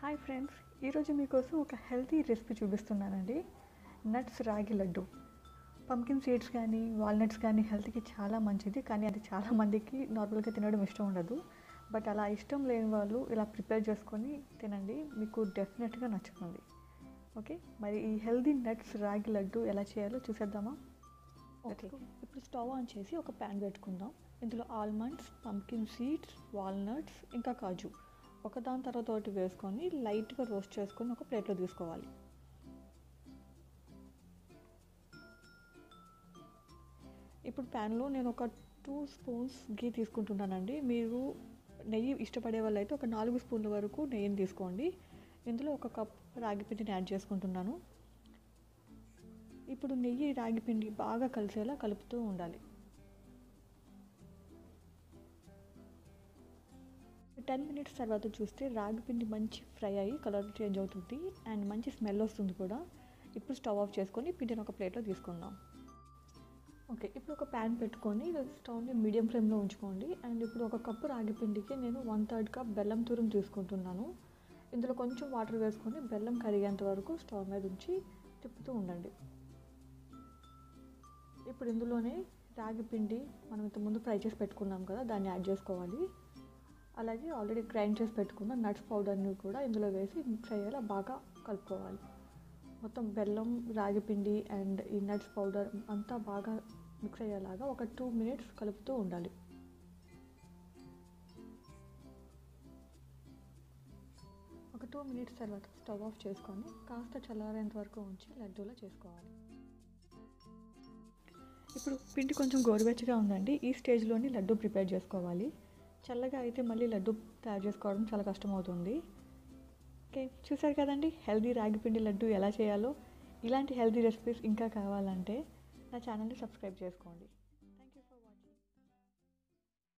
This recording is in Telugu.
హాయ్ ఫ్రెండ్స్ ఈరోజు మీకోసం ఒక హెల్తీ రెసిపీ చూపిస్తున్నానండి. నట్స్ రాగి లడ్డు. పంకిన్ సీడ్స్ కానీ వాల్నట్స్ కానీ హెల్త్కి చాలా మంచిది కానీ అది చాలా మందికి నార్మల్గా తినడం ఇష్టం ఉండదు. బట్ అలా ఇష్టం లేని వాళ్ళు ఇలా ప్రిపేర్ చేసుకొని తినండి మీకు డెఫినెట్గా నచ్చుతుంది. ఓకే మరి ఈ హెల్తీ నట్స్ రాగి లడ్డు ఎలా చేయాలో చూసేద్దామా? ఓకే ఇప్పుడు స్టవ్ ఆన్ చేసి ఒక ప్యాన్ పెట్టుకుందాం. ఇందులో ఆల్మండ్స్ పంకిన్ సీడ్స్ వాల్నట్స్ ఇంకా కాజు. ఒకదాని తర్వాత ఒకటి వేసుకొని లైట్గా రోస్ట్ చేసుకొని ఒక ప్లేట్లో తీసుకోవాలి. ఇప్పుడు ప్యాన్లో నేను ఒక టూ స్పూన్స్ గీ తీసుకుంటున్నానండి. మీరు నెయ్యి ఇష్టపడే వాళ్ళు అయితే ఒక నాలుగు స్పూన్ల వరకు నెయ్యిని తీసుకోండి. ఇందులో ఒక కప్ రాగి పిండిని యాడ్ చేసుకుంటున్నాను. ఇప్పుడు నెయ్యి రాగి పిండి బాగా కలిసేలా కలుపుతూ ఉండాలి. టెన్ మినిట్స్ తర్వాత చూస్తే రాగి పిండి మంచి ఫ్రై అయ్యి కలర్ చేంజ్ అవుతుంది అండ్ మంచి స్మెల్ వస్తుంది కూడా. ఇప్పుడు స్టవ్ ఆఫ్ చేసుకొని పిండిని ఒక ప్లేట్లో తీసుకుందాం. ఓకే ఇప్పుడు ఒక ప్యాన్ పెట్టుకొని స్టవ్ని మీడియం ఫ్లేమ్లో ఉంచుకోండి. అండ్ ఇప్పుడు ఒక కప్పు రాగి పిండికి నేను వన్ థర్డ్ కప్ బెల్లం తురుం తీసుకుంటున్నాను. ఇందులో కొంచెం వాటర్ వేసుకొని బెల్లం కరిగేంత వరకు స్టవ్ మీద ఉంచి తిప్పుతూ ఉండండి. ఇప్పుడు ఇందులోనే రాగి పిండి మనం ఇంతకుముందు ఫ్రై చేసి పెట్టుకున్నాం కదా దాన్ని యాడ్ చేసుకోవాలి. అలాగే ఆల్రెడీ గ్రైండ్ చేసి పెట్టుకున్న నట్స్ పౌడర్ని కూడా ఇందులో వేసి మిక్స్ అయ్యేలా బాగా కలుపుకోవాలి. మొత్తం బెల్లం రాగి పిండి అండ్ ఈ నట్స్ పౌడర్ అంతా బాగా మిక్స్ అయ్యేలాగా ఒక టూ మినిట్స్ కలుపుతూ ఉండాలి. ఒక టూ మినిట్స్ తర్వాత స్టవ్ ఆఫ్ చేసుకొని కాస్త చల్లారేంత వరకు ఉంచి లడ్డూలా చేసుకోవాలి. ఇప్పుడు పిండి కొంచెం గోరువెచ్చగా ఉందండి. ఈ స్టేజ్లోని లడ్డు ప్రిపేర్ చేసుకోవాలి. చల్లగా అయితే మళ్ళీ లడ్డు తయారు చేసుకోవడం చాలా కష్టమవుతుంది. ఓకే చూసారు కదండి? హెల్దీ రాగి పిండి లడ్డు ఎలా చేయాలో. ఇలాంటి హెల్దీ రెసిపీస్ ఇంకా కావాలంటే నా ఛానల్ని సబ్స్క్రైబ్ చేసుకోండి.